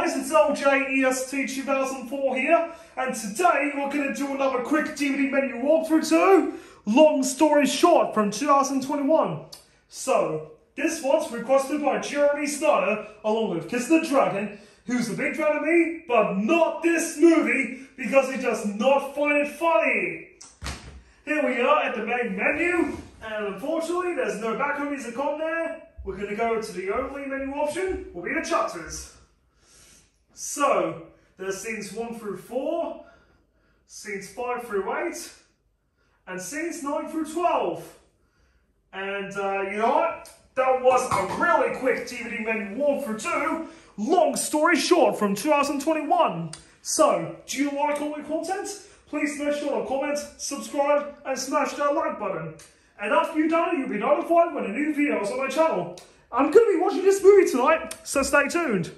guys, it's LJEST 2004 here, and today we're going to do another quick DVD menu walkthrough too. Long story short from 2021. So, this one's requested by Jeremy Snider, along with Kiss the Dragon, who's a big fan of me, but not this movie, because he does not find it funny. Here we are at the main menu, and unfortunately there's no background music on there. We're going to go to the only menu option, will be the chapters. So, there's scenes 1 through 4, scenes 5 through 8, and scenes 9 through 12. And uh, you know what? That was a really quick DVD menu walkthrough too. Long story short from 2021. So, do you like all my content? Please make sure to comment, subscribe, and smash that like button. And after you've done it, you'll be notified when a new video is on my channel. I'm going to be watching this movie tonight, so stay tuned.